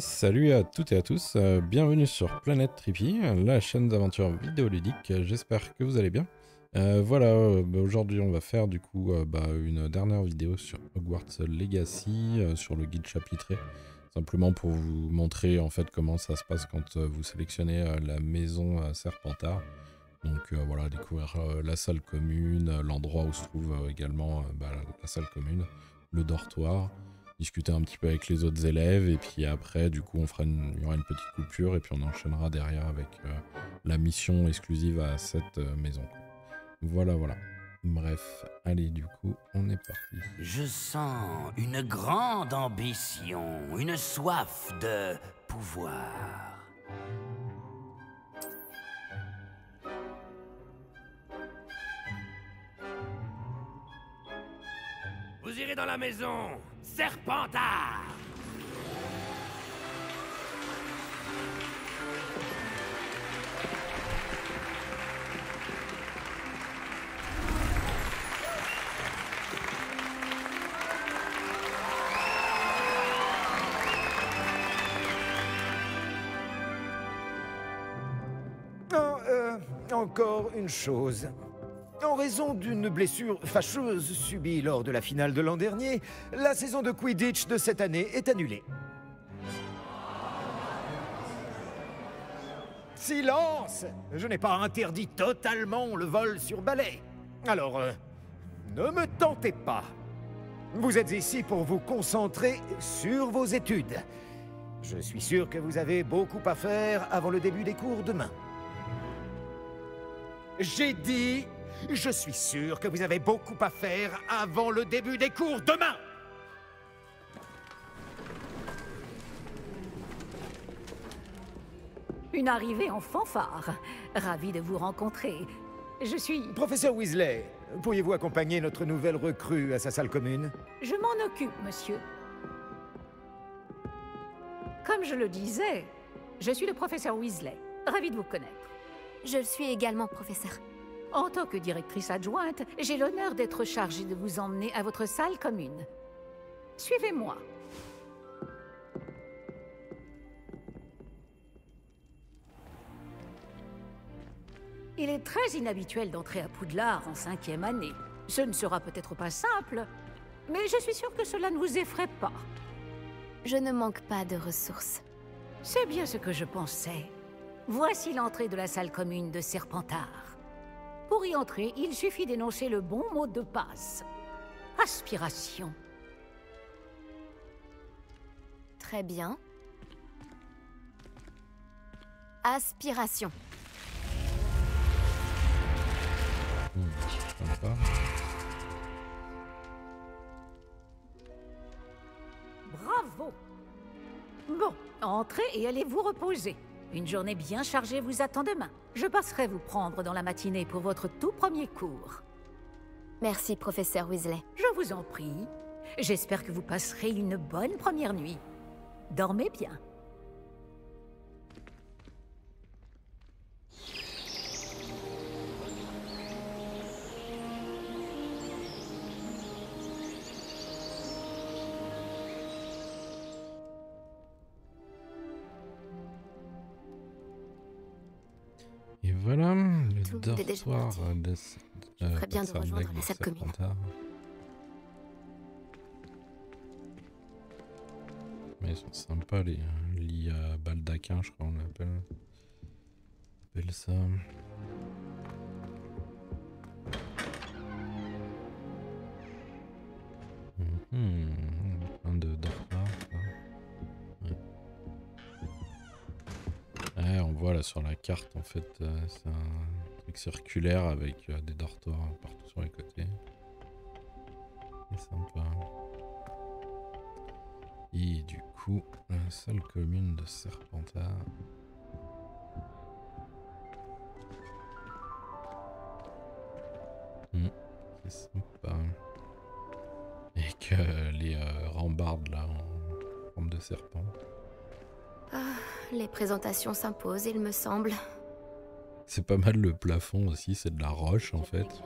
Salut à toutes et à tous, euh, bienvenue sur Planète Trippy, la chaîne d'aventure vidéoludique, j'espère que vous allez bien. Euh, voilà, euh, bah, aujourd'hui on va faire du coup bah, une dernière vidéo sur Hogwarts Legacy, sur le guide chapitré, simplement pour vous montrer en fait comment ça se passe quand vous sélectionnez la maison Serpentard. Donc voilà, découvrir la salle commune, l'endroit où se trouve également bah, la salle commune, le dortoir, discuter un petit peu avec les autres élèves et puis après du coup on fera une, il y aura une petite coupure et puis on enchaînera derrière avec euh, la mission exclusive à cette euh, maison. Voilà voilà. Bref, allez du coup on est parti. Je sens une grande ambition, une soif de pouvoir. Vous irez dans la maison Serpentard euh, encore une chose. Raison d'une blessure fâcheuse subie lors de la finale de l'an dernier, la saison de Quidditch de cette année est annulée. Silence Je n'ai pas interdit totalement le vol sur balai. Alors, euh, ne me tentez pas. Vous êtes ici pour vous concentrer sur vos études. Je suis sûr que vous avez beaucoup à faire avant le début des cours demain. J'ai dit je suis sûr que vous avez beaucoup à faire avant le début des cours demain Une arrivée en fanfare. Ravi de vous rencontrer. Je suis... Professeur Weasley, pourriez-vous accompagner notre nouvelle recrue à sa salle commune? Je m'en occupe, monsieur. Comme je le disais, je suis le professeur Weasley. Ravi de vous connaître. Je le suis également, professeur. En tant que directrice adjointe, j'ai l'honneur d'être chargée de vous emmener à votre salle commune. Suivez-moi. Il est très inhabituel d'entrer à Poudlard en cinquième année. Ce ne sera peut-être pas simple, mais je suis sûre que cela ne vous effraie pas. Je ne manque pas de ressources. C'est bien ce que je pensais. Voici l'entrée de la salle commune de Serpentard. Pour y entrer, il suffit d'énoncer le bon mot de passe. Aspiration. Très bien. Aspiration. Mmh, Bravo Bon, entrez et allez vous reposer. Une journée bien chargée vous attend demain. Je passerai vous prendre dans la matinée pour votre tout premier cours. Merci, professeur Weasley. Je vous en prie. J'espère que vous passerez une bonne première nuit. Dormez bien. Est déjà parti. de, Je euh, ferais bien de rejoindre la salle commune. Serpentard. Mais ils sont sympas les lits à baldaquin, je crois on appelle, on appelle ça. Mhm, plein de dortoirs. ça. Ouais. Ouais, on voit là sur la carte en fait, euh, c'est un circulaire avec euh, des dortoirs partout sur les côtés. C'est sympa. Et du coup, la salle commune de Serpentard. Hmm, c'est sympa. Et que les euh, rambardes là en forme de serpent. Les présentations s'imposent, il me semble. C'est pas mal le plafond aussi, c'est de la roche en fait.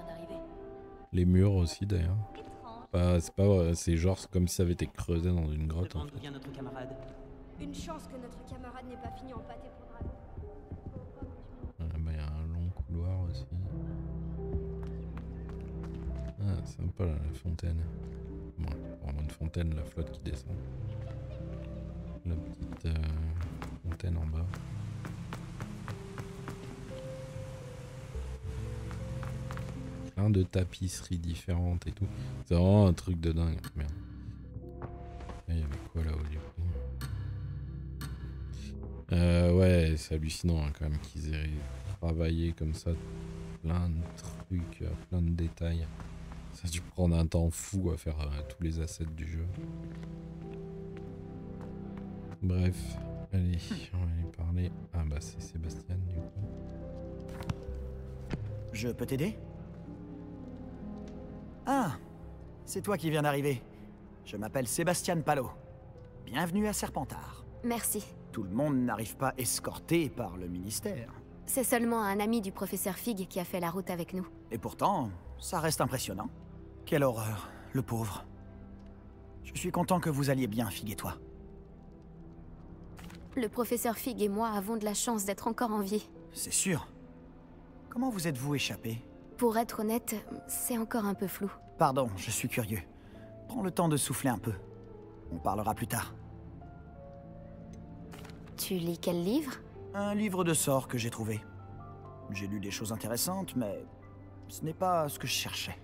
Les murs aussi d'ailleurs. C'est pas, euh, c'est genre comme si ça avait été creusé dans une grotte en fait. notre camarade. Une chance que notre camarade n'ait pas fini en pâté pour dragon. Ah, bah, il y a un long couloir aussi. Ah, sympa là, la fontaine. Bon, vraiment une fontaine, la flotte qui descend. La petite euh, fontaine en bas. De tapisseries différentes et tout. C'est vraiment un truc de dingue. Merde. Et Il y avait quoi là-haut du coup euh, Ouais, c'est hallucinant hein, quand même qu'ils aient travaillé comme ça. Plein de trucs, euh, plein de détails. Ça a dû prendre un temps fou à faire euh, tous les assets du jeu. Bref, allez, on va aller parler. Ah bah c'est Sébastien du coup. Je peux t'aider? C'est toi qui viens d'arriver. Je m'appelle Sébastien Palo. Bienvenue à Serpentard. Merci. Tout le monde n'arrive pas escorté par le ministère. C'est seulement un ami du professeur Fig qui a fait la route avec nous. Et pourtant, ça reste impressionnant. Quelle horreur, le pauvre. Je suis content que vous alliez bien, Fig et toi. Le professeur Fig et moi avons de la chance d'être encore en vie. C'est sûr. Comment vous êtes-vous échappé? Pour être honnête, c'est encore un peu flou. Pardon, je suis curieux. Prends le temps de souffler un peu. On parlera plus tard. Tu lis quel livre? Un livre de sorts que j'ai trouvé. J'ai lu des choses intéressantes, mais ce n'est pas ce que je cherchais.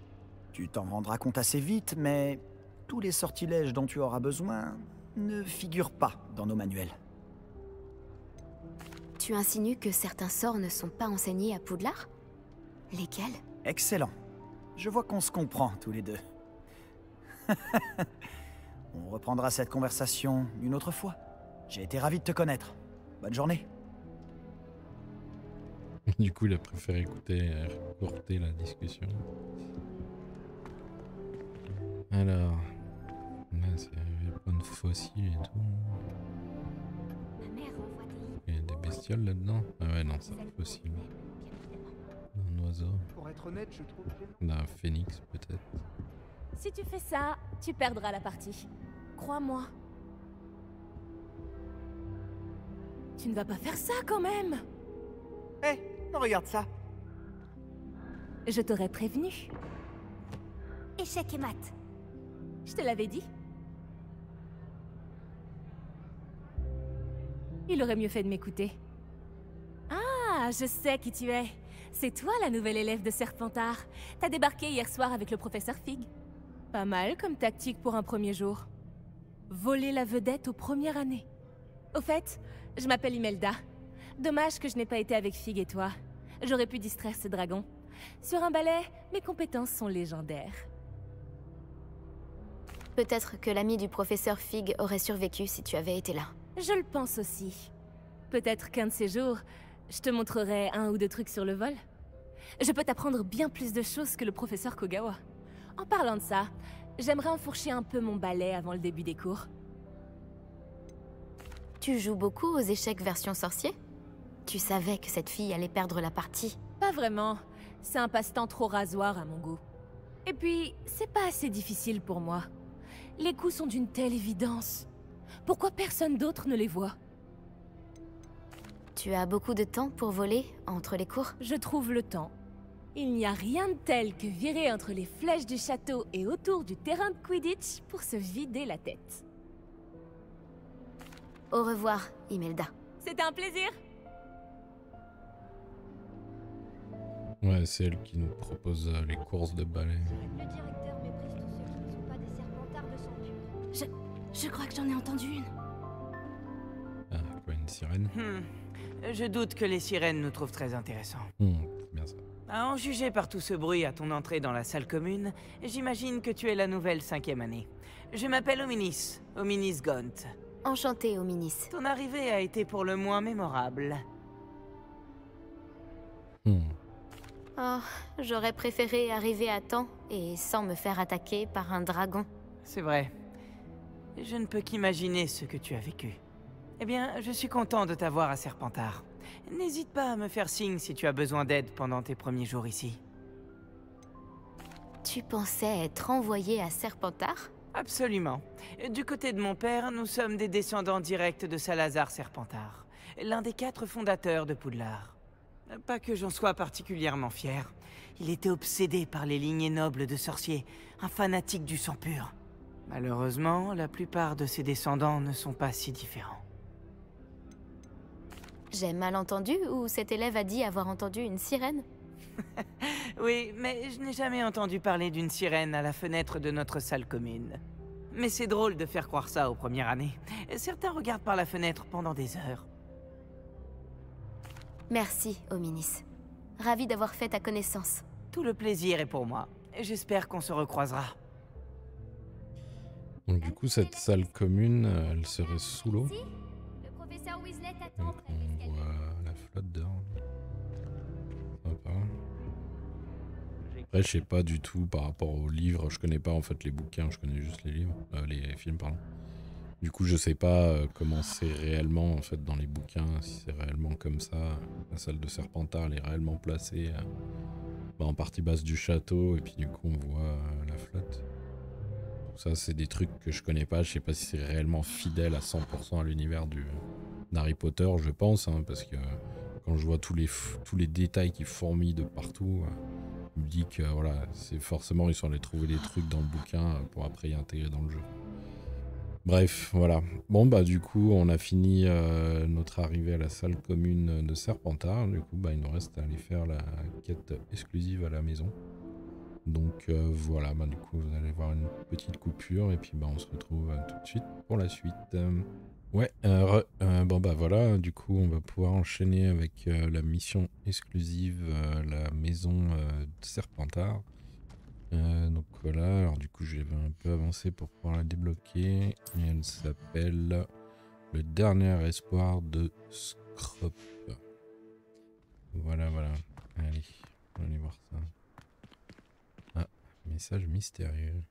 Tu t'en rendras compte assez vite, mais tous les sortilèges dont tu auras besoin ne figurent pas dans nos manuels. Tu insinues que certains sorts ne sont pas enseignés à Poudlard? Lesquels? Excellent. Je vois qu'on se comprend tous les deux. On reprendra cette conversation une autre fois. J'ai été ravi de te connaître. Bonne journée. Du coup, il a préféré écouter, euh, reporter la discussion. Alors, là, c'est il y a plein de fossiles et tout. Ma mère envoie des Il y a des bestioles là-dedans? Ah ouais, non, c'est. Un oiseau. Pour être honnête, je trouve Un phénix, peut-être. Si tu fais ça, tu perdras la partie. Crois-moi. Tu ne vas pas faire ça quand même Hé, regarde ça. Je t'aurais prévenu. échec et mat. Je te l'avais dit. Il aurait mieux fait de m'écouter. Ah, je sais qui tu es. C'est toi la nouvelle élève de Serpentard. T'as débarqué hier soir avec le professeur Fig. Pas mal comme tactique pour un premier jour. Voler la vedette aux premières années. Au fait, je m'appelle Imelda. Dommage que je n'ai pas été avec Fig et toi. J'aurais pu distraire ce dragon. Sur un balai, mes compétences sont légendaires. Peut-être que l'ami du professeur Fig aurait survécu si tu avais été là. Je le pense aussi. Peut-être qu'un de ces jours, je te montrerai un ou deux trucs sur le vol. Je peux t'apprendre bien plus de choses que le professeur Kogawa. En parlant de ça, j'aimerais enfourcher un peu mon balai avant le début des cours. Tu joues beaucoup aux échecs version sorcier? Tu savais que cette fille allait perdre la partie. Pas vraiment. C'est un passe-temps trop rasoir à mon goût. Et puis, c'est pas assez difficile pour moi. Les coups sont d'une telle évidence. Pourquoi personne d'autre ne les voit? Tu as beaucoup de temps pour voler entre les cours? Je trouve le temps. Il n'y a rien de tel que virer entre les flèches du château et autour du terrain de Quidditch pour se vider la tête. Au revoir, Imelda. C'était un plaisir Ouais, c'est elle qui nous propose euh, les courses de balai. Le directeur méprise tous ceux qui ne sont pas des serpentards de sang pur. Je crois que j'en ai entendu une. Ah, quoi, une sirène? Hmm. Je doute que les sirènes nous trouvent très intéressants. Hmm, c'est bien ça. À en juger par tout ce bruit à ton entrée dans la salle commune, j'imagine que tu es la nouvelle cinquième année. Je m'appelle Ominis, Ominis Gaunt. Enchantée, Ominis. Ton arrivée a été pour le moins mémorable. Hmm. Oh, j'aurais préféré arriver à temps et sans me faire attaquer par un dragon. C'est vrai. Je ne peux qu'imaginer ce que tu as vécu. Eh bien, je suis content de t'avoir à Serpentard. N'hésite pas à me faire signe si tu as besoin d'aide pendant tes premiers jours ici. Tu pensais être envoyé à Serpentard? Absolument. Du côté de mon père, nous sommes des descendants directs de Salazar Serpentard, l'un des quatre fondateurs de Poudlard. Pas que j'en sois particulièrement fier. Il était obsédé par les lignées nobles de sorciers, un fanatique du sang pur. Malheureusement, la plupart de ses descendants ne sont pas si différents. J'ai mal entendu ou cet élève a dit avoir entendu une sirène Oui, mais je n'ai jamais entendu parler d'une sirène à la fenêtre de notre salle commune. Mais c'est drôle de faire croire ça aux premières années. Certains regardent par la fenêtre pendant des heures. Merci, Ominis. Ravi d'avoir fait ta connaissance. Tout le plaisir est pour moi. J'espère qu'on se recroisera. Donc du coup, cette salle commune, elle serait sous l'eau? Weasley t'attend près de l'escalier. la flotte dehors. Sympa. Après, je sais pas du tout par rapport aux livres. Je connais pas en fait les bouquins, je connais juste les livres, euh, les films, pardon. Du coup, je sais pas euh, comment c'est réellement en fait dans les bouquins, si c'est réellement comme ça. La salle de Serpentard, elle est réellement placée euh, bah, en partie basse du château, et puis du coup, on voit euh, la flotte. Tout ça, c'est des trucs que je connais pas. Je sais pas si c'est réellement fidèle à 100% à l'univers du d'Harry Potter, je pense, hein, parce que quand je vois tous les tous les détails qui fourmillent de partout, euh, je me dis que voilà, c'est forcément ils sont allés trouver des trucs dans le bouquin euh, pour après y intégrer dans le jeu. Bref, voilà. Bon bah du coup, on a fini euh, notre arrivée à la salle commune de Serpentard. Du coup, bah il nous reste à aller faire la quête exclusive à la maison. Donc voilà, bah du coup, vous allez voir une petite coupure et puis bah on se retrouve tout de suite pour la suite. Ouais, euh, euh, bon bah voilà, du coup on va pouvoir enchaîner avec euh, la mission exclusive, la maison de Serpentard. Donc voilà, alors du coup je vais un peu avancer pour pouvoir la débloquer. Et elle s'appelle Le dernier espoir de Scrop. Voilà, voilà. Allez, on va aller voir ça. Ah, message mystérieux.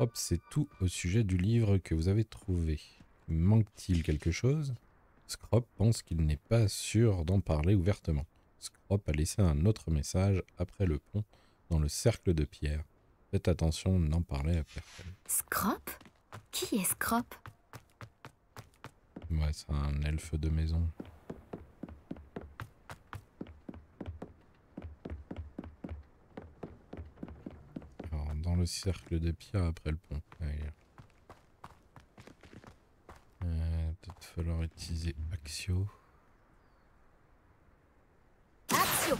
Hop, c'est tout au sujet du livre que vous avez trouvé. Manque-t-il quelque chose? Scrop pense qu'il n'est pas sûr d'en parler ouvertement. Scrop a laissé un autre message après le pont dans le cercle de pierre. Faites attention, n'en parlez à personne. Scrop? Qui est Scrop? Ouais, c'est un elfe de maison. Alors, dans le cercle de pierre après le pont. Euh, Peut-être falloir utiliser Axio. Axio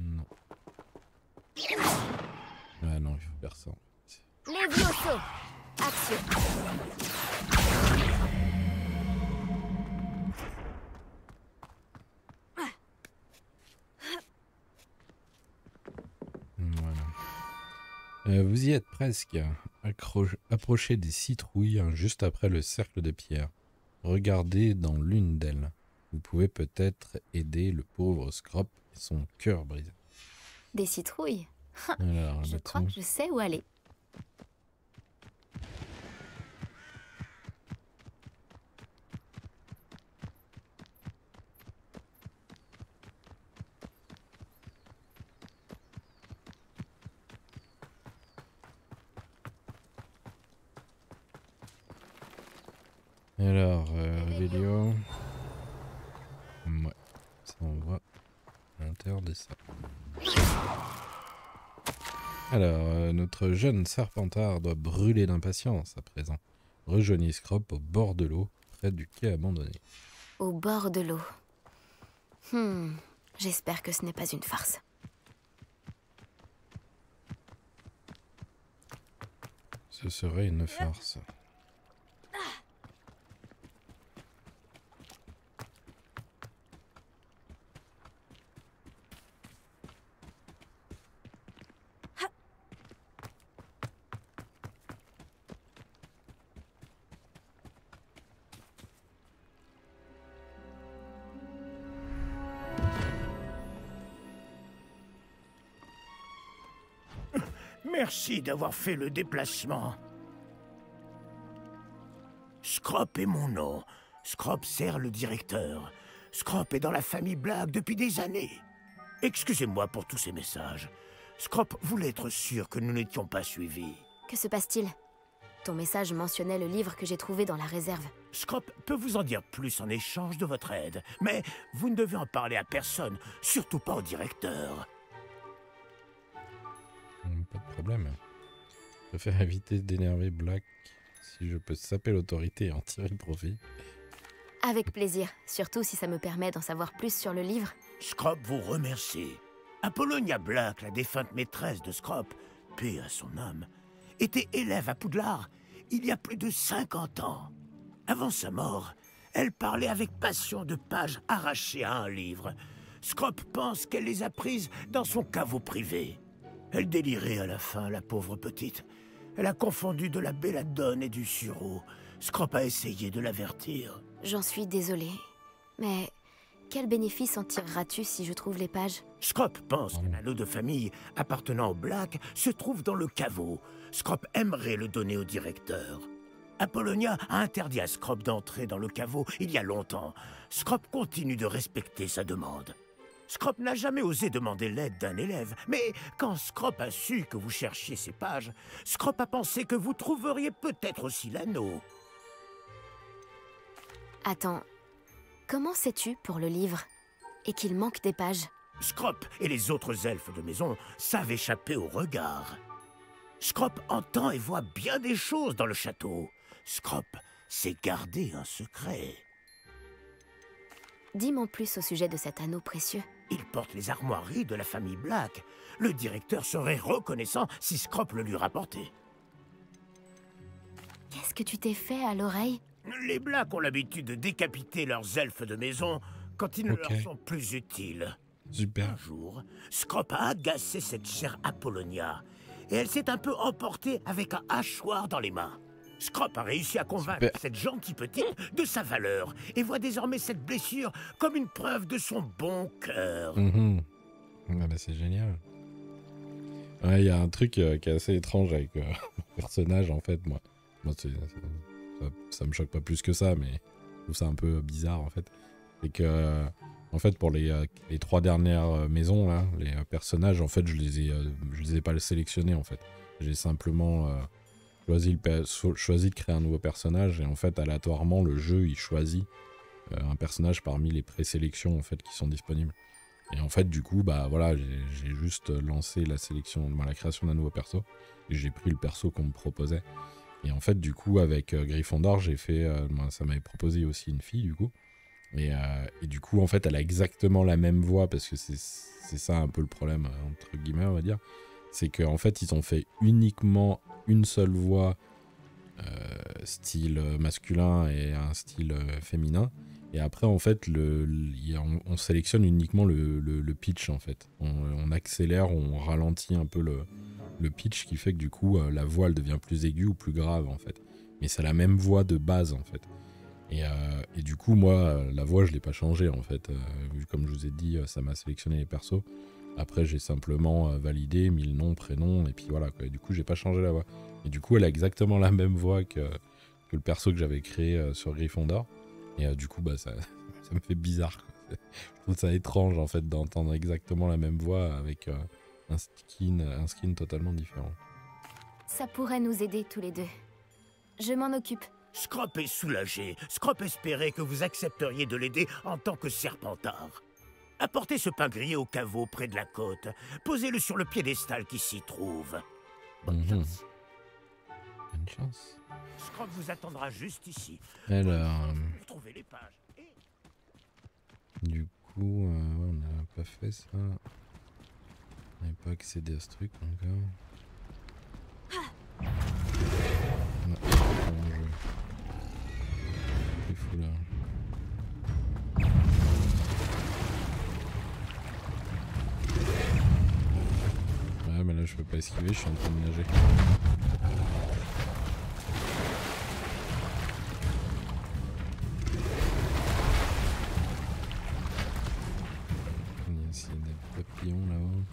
Non. Ah non, il faut faire ça. Levioso Axio Voilà. Euh, vous y êtes presque. Accro- approchez des citrouilles hein, juste après le cercle de pierre. Regardez dans l'une d'elles. Vous pouvez peut-être aider le pauvre Scrop et son cœur brisé. Des citrouilles? Alors, Je crois que je sais où aller. Alors, euh, Vélio. Ouais, ça on voit à l'intérieur des sables. Alors, euh, notre jeune serpentard doit brûler d'impatience à présent. Rejoignez Scrop au bord de l'eau, près du quai abandonné. Au bord de l'eau. Hmm. J'espère que ce n'est pas une farce. Ce serait une farce. Merci d'avoir fait le déplacement. Scrop est mon nom. Scrop sert le directeur. Scrop est dans la famille Blague depuis des années. Excusez-moi pour tous ces messages. Scrop voulait être sûr que nous n'étions pas suivis. Que se passe-t-il? Ton message mentionnait le livre que j'ai trouvé dans la réserve. Scrop peut vous en dire plus en échange de votre aide, mais vous ne devez en parler à personne, surtout pas au directeur. Problème. Je préfère éviter d'énerver Black si je peux saper l'autorité et en tirer profit. Avec plaisir, surtout si ça me permet d'en savoir plus sur le livre. Scrop vous remercie. Apollonia Black, la défunte maîtresse de Scrop, paix à son âme, était élève à Poudlard il y a plus de 50 ans. Avant sa mort, elle parlait avec passion de pages arrachées à un livre. Scrop pense qu'elle les a prises dans son caveau privé. Elle délirait à la fin, la pauvre petite. Elle a confondu de la belladone et du sureau. Scrop a essayé de l'avertir. J'en suis désolée. Mais quel bénéfice en tireras-tu si je trouve les pages? Scrop pense qu'un anneau de famille appartenant au Black se trouve dans le caveau. Scrop aimerait le donner au directeur. Apollonia a interdit à Scrop d'entrer dans le caveau il y a longtemps. Scrop continue de respecter sa demande. Scrop n'a jamais osé demander l'aide d'un élève, mais quand Scrop a su que vous cherchiez ces pages, Scrop a pensé que vous trouveriez peut-être aussi l'anneau. Attends, comment sais-tu pour le livre Et qu'il manque des pages? Scrop et les autres elfes de maison savent échapper au regard. Scrop entend et voit bien des choses dans le château. Scrop sait garder un secret. Dis-moi plus au sujet de cet anneau précieux. Il porte les armoiries de la famille Black. Le directeur serait reconnaissant si Scrop le lui rapportait. Qu'est-ce que tu t'es fait à l'oreille? Les Blacks ont l'habitude de décapiter leurs elfes de maison quand ils ne leur sont plus utiles. Super. Un jour, Scrop a agacé cette chère Apollonia, et elle s'est un peu emportée avec un hachoir dans les mains. Scrop a réussi à convaincre Super. cette gentille petite de sa valeur, et voit désormais cette blessure comme une preuve de son bon cœur. Mhm. Ah bah, c'est génial. Ouais, il y a un truc euh, qui est assez étrange avec euh, mon personnage, en fait. Moi, moi ça, ça me choque pas plus que ça, mais je trouve ça un peu bizarre, en fait. C'est que, euh, en fait, pour les, euh, les trois dernières euh, maisons, là, les euh, personnages, en fait, je les ai, euh, je les ai pas sélectionnés, en fait. J'ai simplement euh, choisi, le per- so- choisi de créer un nouveau personnage, et en fait, aléatoirement, le jeu, il choisit euh, un personnage parmi les présélections, en fait, qui sont disponibles. Et en fait, du coup, bah voilà, j'ai juste lancé la sélection, bah, la création d'un nouveau perso. Et j'ai pris le perso qu'on me proposait. Et en fait, du coup, avec euh, Gryffondor, j'ai fait. euh, moi, ça m'avait proposé aussi une fille, du coup. Et, euh, et du coup, en fait, elle a exactement la même voix, parce que c'est ça un peu le problème, entre guillemets, on va dire. C'est qu'en fait, ils ont fait uniquement une seule voix, euh, style masculin et un style euh, féminin. Et après, en fait, le, on, on sélectionne uniquement le, le- pitch, en fait. On, accélère, on ralentit un peu le, pitch, qui fait que du coup, euh, la voix, elle devient plus aiguë ou plus grave, en fait. Mais c'est la même voix de base, en fait. Et, et du coup, moi, la voix, je l'ai pas changée, en fait. Euh, comme je vous ai dit, ça m'a sélectionné les persos. Après, j'ai simplement euh, validé, mis le nom, prénom, et puis voilà. Quoi. Et du coup, j'ai pas changé la voix. Et du coup, elle a exactement la même voix que, que le perso que j'avais créé euh, sur Gryffondor. Et euh, du coup, bah, ça, ça me fait bizarre. quoi. Je trouve ça étrange, en fait, d'entendre exactement la même voix avec euh, un, skin, un skin totalement différent. Ça pourrait nous aider tous les deux. Je m'en occupe. Scrop est soulagé. Scrop espérait que vous accepteriez de l'aider en tant que serpentard. Apportez ce pain grillé au caveau près de la côte. Posez-le sur le piédestal qui s'y trouve. Bonne Mhm. chance. Bonne chance. Scrop vous attendra juste ici. Alors, Pour trouver les pages. Et- du coup, euh, on n'a pas fait ça. On n'avait pas accédé à ce truc encore. Fou là? Je peux pas esquiver, je suis en train de nager. Il y a aussi des papillons là-haut.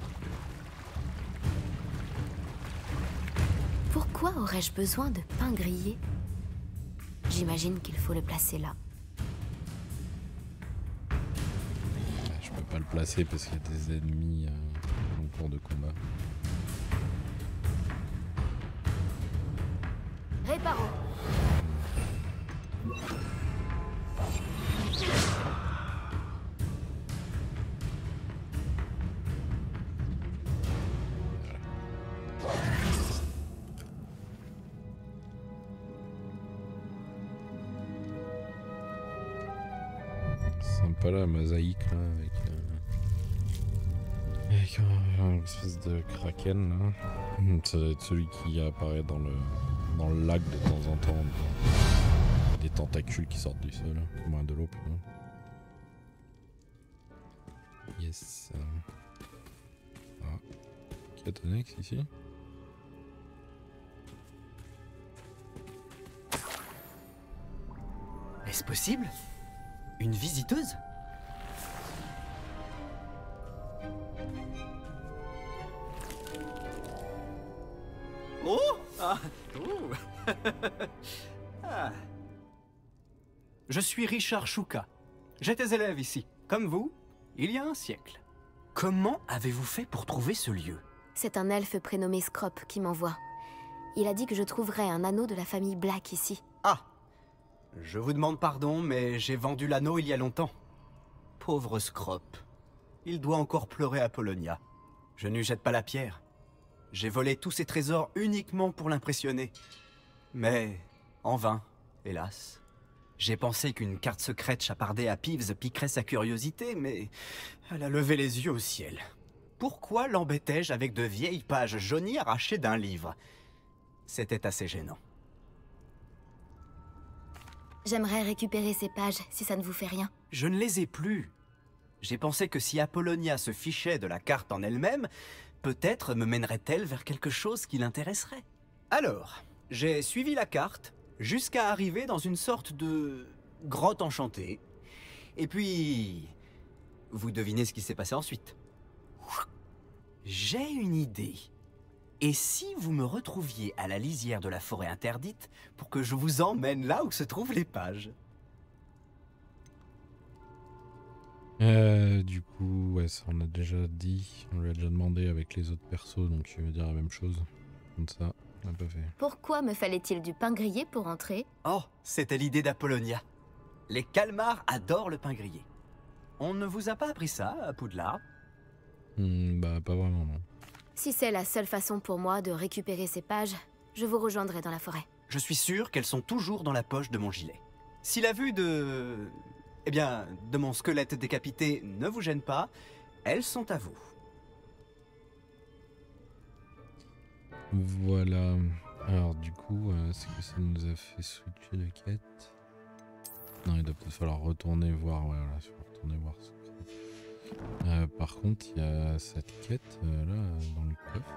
Pourquoi aurais-je besoin de pain grillé? J'imagine qu'il faut le placer là. Ouais, Je peux pas le placer parce qu'il y a des ennemis euh, en cours de combat. Réparons. Sympa la mosaïque là avec, euh, espèce de kraken là. Celui qui apparaît dans le, dans le lac de temps en temps. Des tentacules qui sortent du sol, un de l'eau plutôt. Yes. Ah. Catanex ici. Est-ce possible? Une visiteuse? Ah. Ah. Je suis Richard Chouka. J'étais élève ici, comme vous, il y a un siècle. Comment avez-vous fait pour trouver ce lieu? C'est un elfe prénommé Scrop qui m'envoie. Il a dit que je trouverais un anneau de la famille Black ici. Ah Je vous demande pardon, mais j'ai vendu l'anneau il y a longtemps. Pauvre Scrop. Il doit encore pleurer Apollonia. Je ne lui jette pas la pierre. J'ai volé tous ses trésors uniquement pour l'impressionner. Mais en vain, hélas. J'ai pensé qu'une carte secrète chapardée à Peeves piquerait sa curiosité, mais elle a levé les yeux au ciel. Pourquoi l'embêtais-je avec de vieilles pages jaunies arrachées d'un livre? C'était assez gênant. J'aimerais récupérer ces pages si ça ne vous fait rien. Je ne les ai plus. J'ai pensé que si Apollonia se fichait de la carte en elle-même, peut-être me mènerait-elle vers quelque chose qui l'intéresserait. Alors, j'ai suivi la carte jusqu'à arriver dans une sorte de grotte enchantée. Et puis, vous devinez ce qui s'est passé ensuite. J'ai une idée. Et si vous me retrouviez à la lisière de la forêt interdite pour que je vous emmène là où se trouvent les pages? Euh, du coup, ouais, ça on a déjà dit. On lui a déjà demandé avec les autres persos, donc il va dire la même chose. Comme ça, on l'a pas fait. Pourquoi me fallait-il du pain grillé pour entrer? Oh, c'était l'idée d'Apollonia. Les calmars adorent le pain grillé. On ne vous a pas appris ça à Poudlard? Hmm, bah, pas vraiment, non. Si c'est la seule façon pour moi de récupérer ces pages, je vous rejoindrai dans la forêt. Je suis sûr qu'elles sont toujours dans la poche de mon gilet. Si la vue de... Eh bien, de mon squelette décapité ne vous gêne pas, elles sont à vous. Voilà. Alors, du coup, euh, c'est que ça nous a fait switcher de quête. Non, il doit peut-être falloir retourner voir. Ouais, voilà, il faut retourner voir ce Euh, par contre, il y a cette quête euh, là, dans le coffre.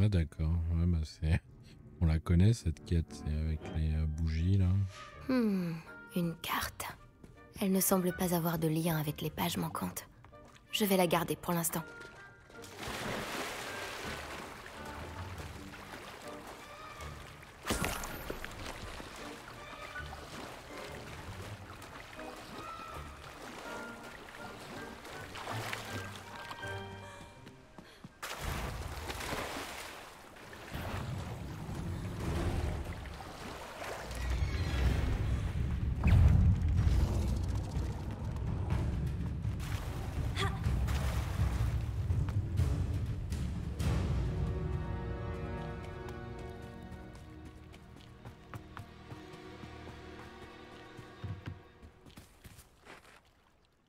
Ouais, d'accord. Bah. On la connaît cette quête, c'est avec les euh, bougies là. Hmm, une carte. Elle ne semble pas avoir de lien avec les pages manquantes. Je vais la garder pour l'instant.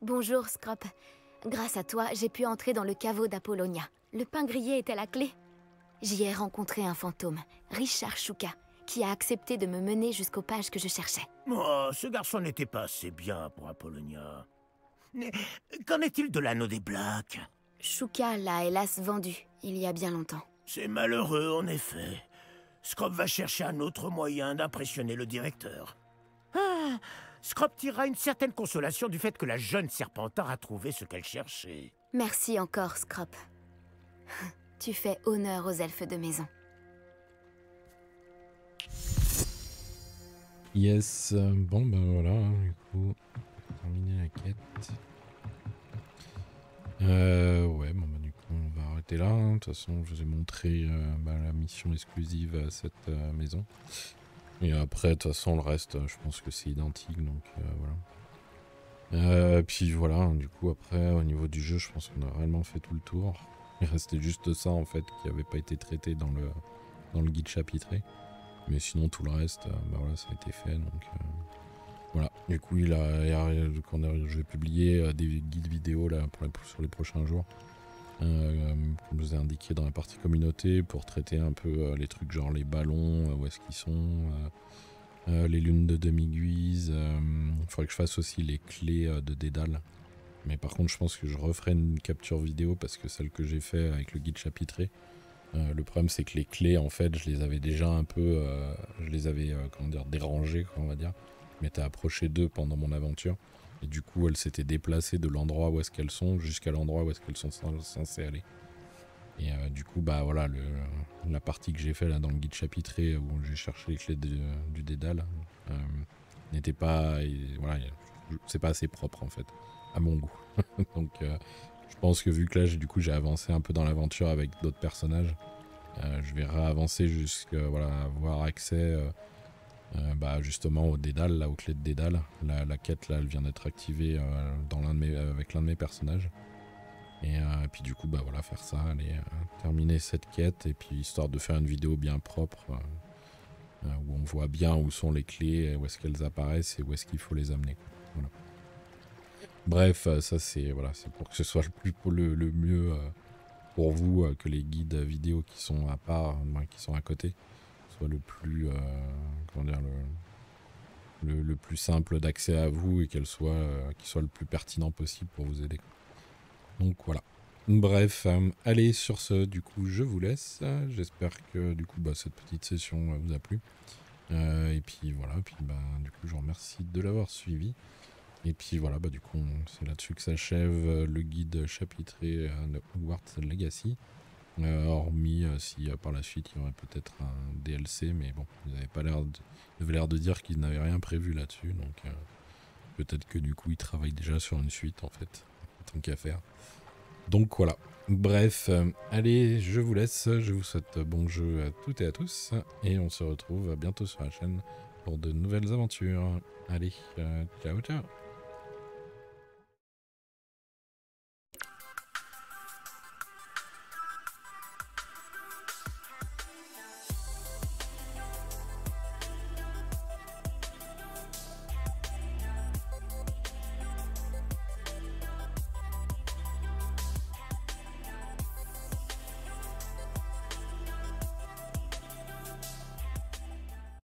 Bonjour, Scrop. Grâce à toi, j'ai pu entrer dans le caveau d'Apollonia. Le pain grillé était la clé. J'y ai rencontré un fantôme, Richard Chouka, qui a accepté de me mener jusqu'aux pages que je cherchais. Oh, ce garçon n'était pas assez bien pour Apollonia. Mais qu'en est-il de l'anneau des Blacks? Chouka l'a hélas vendu, il y a bien longtemps. C'est malheureux, en effet. Scrop va chercher un autre moyen d'impressionner le directeur. Ah, Scrop tirera une certaine consolation du fait que la jeune Serpentard a trouvé ce qu'elle cherchait. Merci encore, Scrop. Tu fais honneur aux elfes de maison. Yes, euh, bon ben voilà, hein, du coup, terminer la quête. Euh, ouais, bon ben du coup on va arrêter là. hein. De toute façon, je vous ai montré euh, bah, la mission exclusive à cette euh, maison. Et après, de toute façon, le reste, euh, je pense que c'est identique, donc euh, voilà. Euh, puis voilà, du coup après, au niveau du jeu, je pense qu'on a réellement fait tout le tour. Il restait juste ça en fait qui n'avait pas été traité dans le, dans le guide chapitré. Mais sinon, tout le reste, bah voilà, ça a été fait. Donc voilà. Du coup, il a, je vais publier des guides vidéo là, pour sur les prochains jours. Euh, comme je vous ai indiqué dans la partie communauté, pour traiter un peu euh, les trucs genre les ballons, euh, où est-ce qu'ils sont, euh, euh, les lunes de demi-guise. Il faudrait que je fasse aussi les clés euh, de Dédale. Mais par contre, je pense que je referai une capture vidéo parce que celle que j'ai fait avec le guide chapitré, euh, le problème c'est que les clés, en fait, je les avais déjà un peu, euh, je les avais, euh, comment dire, dérangées, on va dire. Je m'étais approché d'eux pendant mon aventure. Et du coup, elles s'étaient déplacées de l'endroit où est-ce qu'elles sont jusqu'à l'endroit où est-ce qu'elles sont cens- censées aller. Et euh, du coup, bah voilà, la partie que j'ai fait là dans le guide chapitré où j'ai cherché les clés du Dédale euh, n'était pas, voilà, c'est pas assez propre en fait, à mon goût. Donc, euh, je pense que vu que là, du coup, j'ai avancé un peu dans l'aventure avec d'autres personnages, euh, je vais réavancer jusqu'à voilà, avoir accès euh, bah, justement au Dédale, là, aux clés de Dédale. La, quête là, elle vient d'être activée euh, dans l'un de mes, avec l'un de mes personnages. Et euh, puis du coup, bah voilà, faire ça, aller terminer cette quête, et puis histoire de faire une vidéo bien propre, où on voit bien où sont les clés, où est-ce qu'elles apparaissent et où est-ce qu'il faut les amener. Bref, ça c'est voilà, pour que ce soit le plus le, mieux pour vous que les guides vidéo qui sont à part, qui sont à côté, soient le plus euh, comment dire le, le, plus simple d'accès à vous et qu'elles soient euh, qu'ils soient le plus pertinent possible pour vous aider. Donc voilà. Bref, euh, allez sur ce, du coup, je vous laisse. J'espère que du coup, bah, cette petite session vous a plu. Et puis voilà, puis bah, du coup, je vous remercie de l'avoir suivi. Et puis voilà, bah, du coup, c'est là-dessus que s'achève le guide chapitré de Hogwarts Legacy. Euh, hormis euh, si par la suite il y aurait peut-être un DLC, mais bon, vous n'avez pas l'air de, l'air de dire qu'ils n'avaient rien prévu là-dessus, donc euh, peut-être que du coup ils travaillent déjà sur une suite en fait, tant qu'à faire. Donc voilà. Bref, allez, je vous laisse, je vous souhaite bon jeu à toutes et à tous, et on se retrouve bientôt sur la chaîne pour de nouvelles aventures. Allez, ciao ciao